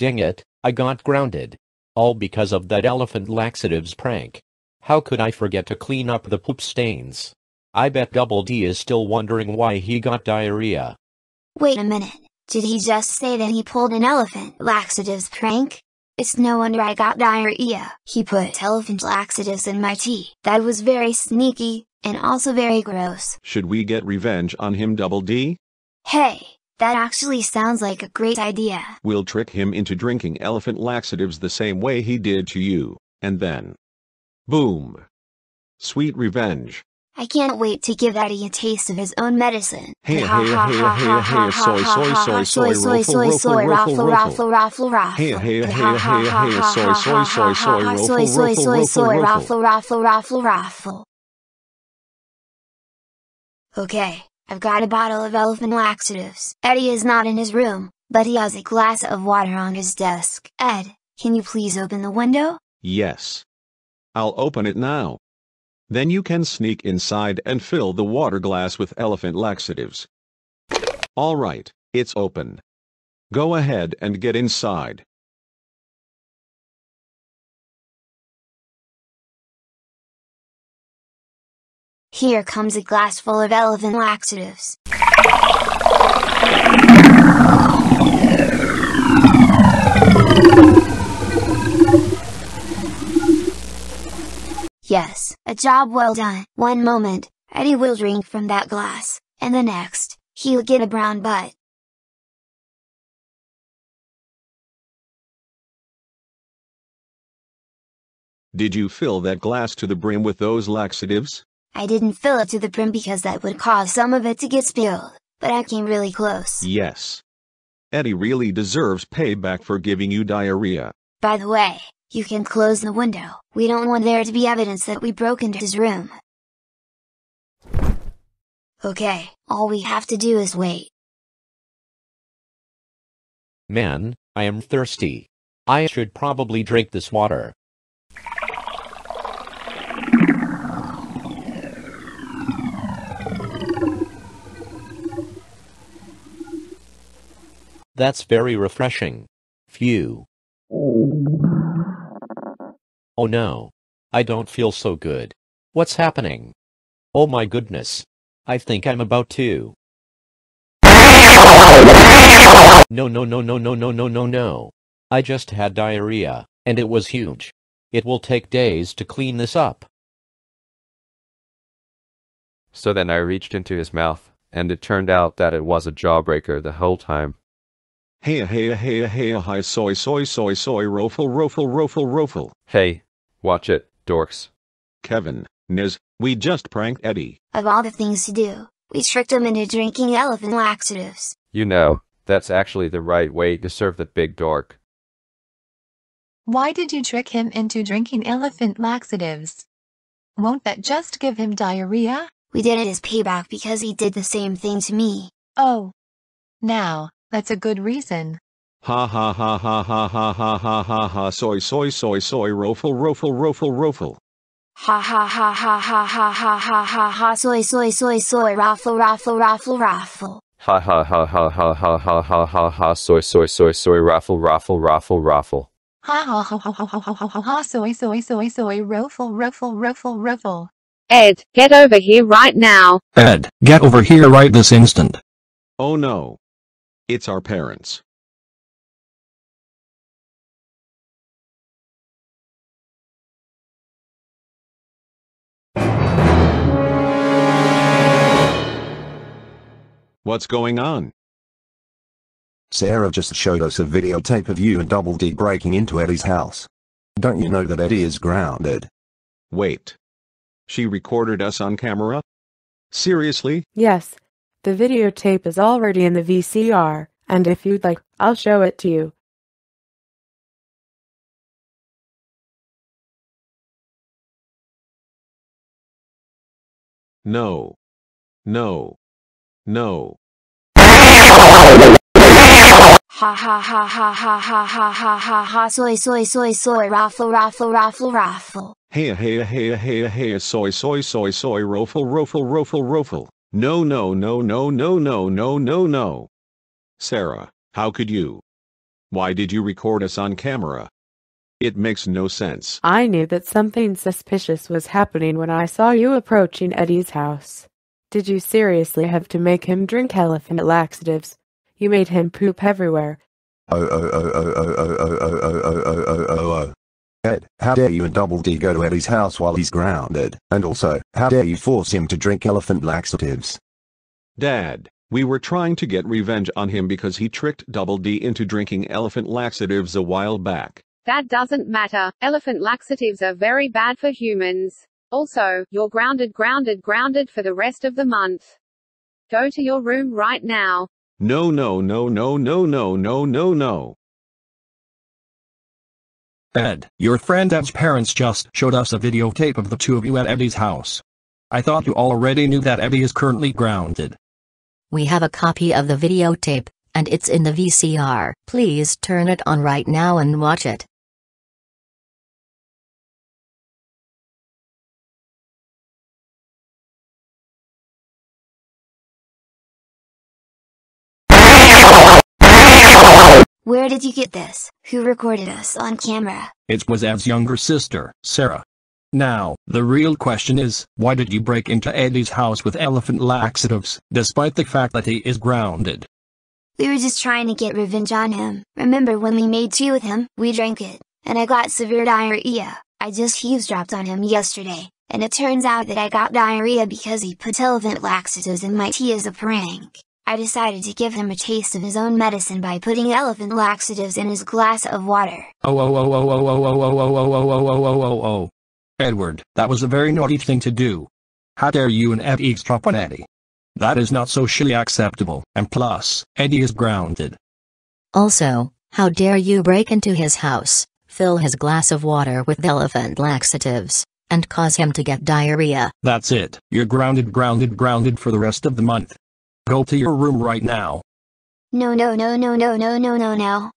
Dang it, I got grounded. All because of that elephant laxatives prank. How could I forget to clean up the poop stains? I bet Double D is still wondering why he got diarrhea. Wait a minute, did he just say that he pulled an elephant laxatives prank? It's no wonder I got diarrhea. He put elephant laxatives in my tea. That was very sneaky, and also very gross. Should we get revenge on him Double D? Hey, that actually sounds like a great idea. We'll trick him into drinking elephant laxatives the same way he did to you, and then... Boom! Sweet revenge. I can't wait to give Eddy a taste of his own medicine. Hey, hey, hey, hey, hey, soy, soy, soy, soy, soy, soy, soy, raffle, raffle, raffle, raffle. Hey, hey, hey, hey, hey, soy, soy, soy, soy, soy, soy, soy, soy, raffle, raffle, raffle, raffle. Okay, I've got a bottle of elephant laxatives. Eddy is not in his room, but he has a glass of water on his desk. Ed, can you please open the window? Yes. I'll open it now. Then you can sneak inside and fill the water glass with elephant laxatives. Alright, it's open. Go ahead and get inside. Here comes a glass full of elephant laxatives. Yes, a job well done. One moment, Eddy will drink from that glass, and the next, he'll get a brown butt. Did you fill that glass to the brim with those laxatives? I didn't fill it to the brim because that would cause some of it to get spilled, but I came really close. Yes. Eddy really deserves payback for giving you diarrhea. By the way, you can close the window. We don't want there to be evidence that we broke into his room. Okay, all we have to do is wait. Man, I am thirsty. I should probably drink this water. That's very refreshing. Phew. Oh no. I don't feel so good. What's happening? Oh my goodness. I think I'm about to. No no no no no no no no no. I just had diarrhea, and it was huge. It will take days to clean this up. So then I reached into his mouth, and it turned out that it was a jawbreaker the whole time. Hey hey hey hey hi soy soy soy soy rofle rofle rofle rofle. Hey, watch it, dorks. Kevin, Nazz, we just pranked Eddy. Of all the things to do, we tricked him into drinking elephant laxatives. You know, that's actually the right way to serve the big dork. Why did you trick him into drinking elephant laxatives? Won't that just give him diarrhea? We did it as payback because he did the same thing to me. Oh. Now, that's a good reason. Ha ha ha ha ha ha ha ha ha ha soy soy soy soy rofle rofle rofle rofle. Ha ha ha ha ha ha ha ha ha ha soy soy soy soy raffle raffle raffle raffle. Ha ha ha ha ha ha ha ha ha ha soy soy soy soy raffle raffle raffle raffle. Ha ha ha ha ha ha ha ha ha ha soy soy soy soy ruffle ruffle ruffle ruffle. Ed, get over here right now. Ed, get over here right this instant. Oh no. It's our parents. What's going on? Sarah just showed us a videotape of you and Double D breaking into Eddy's house. Don't you know that Eddy is grounded? Wait. She recorded us on camera? Seriously? Yes. The videotape is already in the VCR, and if you'd like, I'll show it to you. No. No. No. Ha ha ha ha ha ha ha ha ha ha soy soy soy soy raffle raffle raffle raffle. Hey hey hey hey hey soy soy soy soy rofle rofle rofle rofle. No no no no no no no no no. Sarah, how could you? Why did you record us on camera? It makes no sense. I knew that something suspicious was happening when I saw you approaching Eddy's house. Did you seriously have to make him drink elephant laxatives? You made him poop everywhere. Oh oh oh oh oh oh oh oh oh oh. Ed, how dare you and Double D go to Eddy's house while he's grounded? And also, how dare you force him to drink elephant laxatives? Dad, we were trying to get revenge on him because he tricked Double D into drinking elephant laxatives a while back. That doesn't matter. Elephant laxatives are very bad for humans. Also, you're grounded, grounded, grounded for the rest of the month. Go to your room right now. No no no no no no no no no. Ed, your friend Ed's parents just showed us a videotape of the two of you at Eddy's house. I thought you already knew that Eddy is currently grounded. We have a copy of the videotape, and it's in the VCR. Please turn it on right now and watch it. Where did you get this? Who recorded us on camera? It was Ed's younger sister, Sarah. Now, the real question is, why did you break into Eddy's house with elephant laxatives, despite the fact that he is grounded? We were just trying to get revenge on him. Remember when we made tea with him? We drank it, and I got severe diarrhea. I just eavesdropped on him yesterday, and it turns out that I got diarrhea because he put elephant laxatives in my tea as a prank. I decided to give him a taste of his own medicine by putting elephant laxatives in his glass of water. Oh oh oh oh oh oh oh oh oh oh oh oh oh oh oh oh. Edward, that was a very naughty thing to do. How dare you and Ed eavesdrop on Eddy? That is not socially acceptable, and plus, Eddy is grounded. Also, how dare you break into his house, fill his glass of water with elephant laxatives, and cause him to get diarrhea. That's it, you're grounded grounded grounded for the rest of the month. Go to your room right now. No no no no no no no no no.